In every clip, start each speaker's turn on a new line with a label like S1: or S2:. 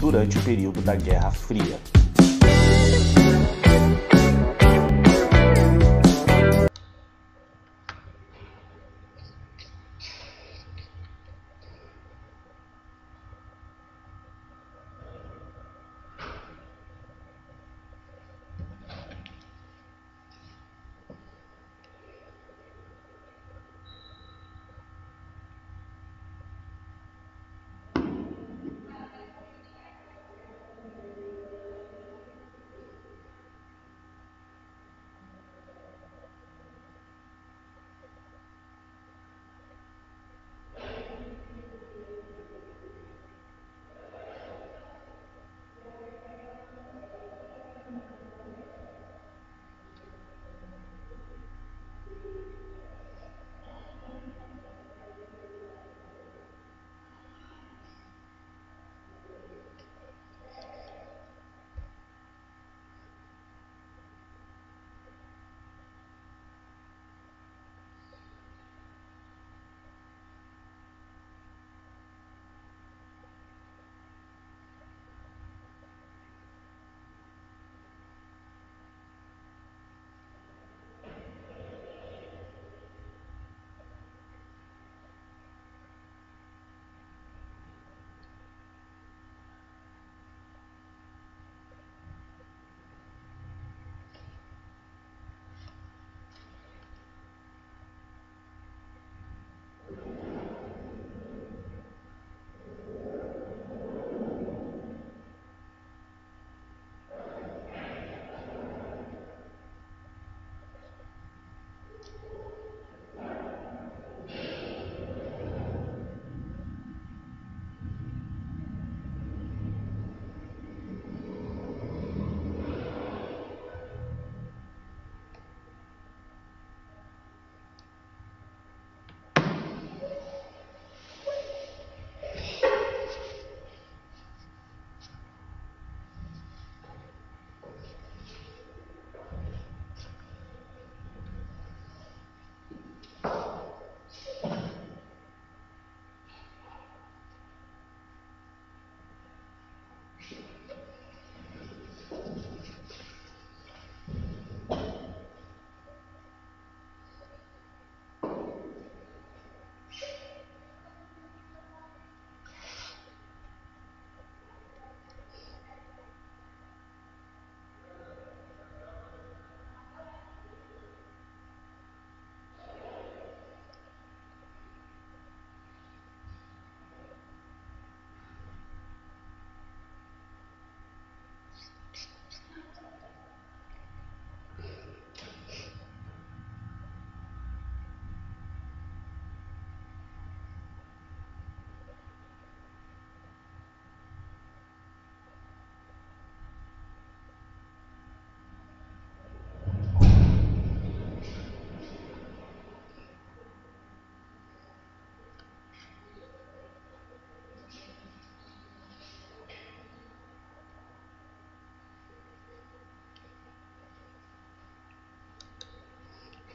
S1: durante o período da Guerra Fria.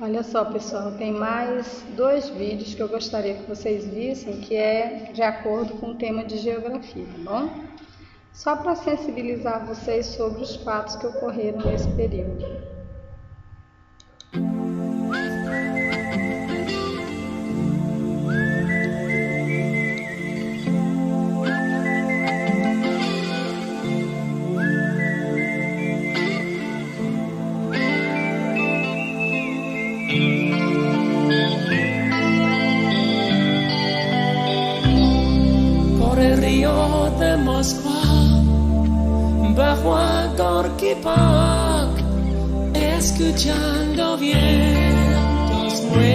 S2: Olha só, pessoal, tem mais dois vídeos que eu gostaria que vocês vissem, que é de acordo com o tema de geografia, tá bom? Só para sensibilizar vocês sobre os fatos que ocorreram nesse período.
S3: Bajo a Park, escuchando vientos nuevos.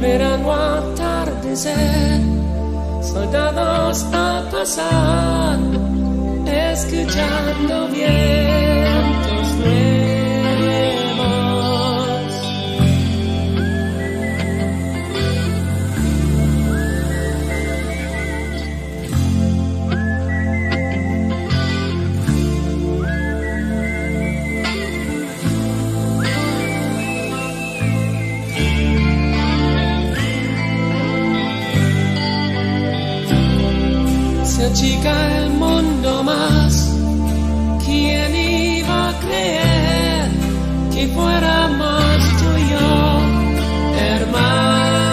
S3: Verano atardecer, soldados a pasar, escuchando vientos nuevos. chica el mundo más. ¿Quién iba a creer que fuéramos tú y yo, hermanos?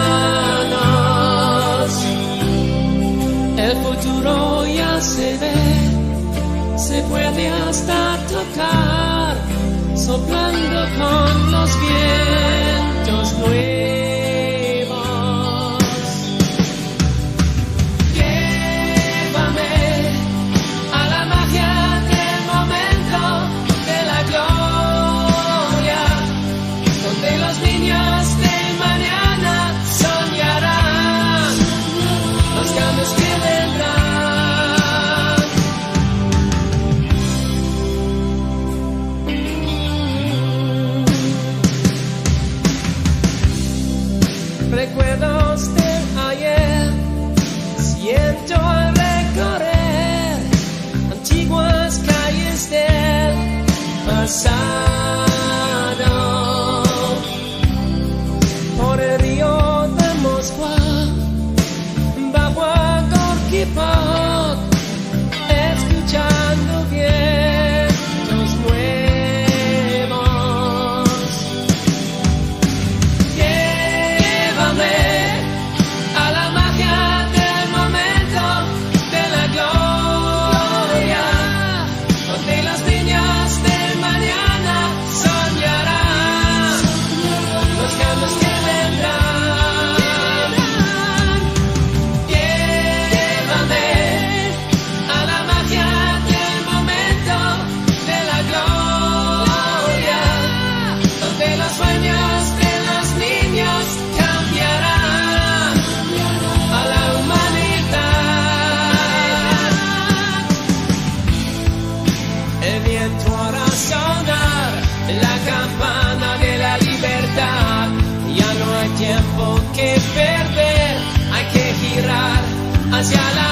S3: El futuro ya se ve, se puede hasta tocar, soplando con los vientos nuevos. hacia la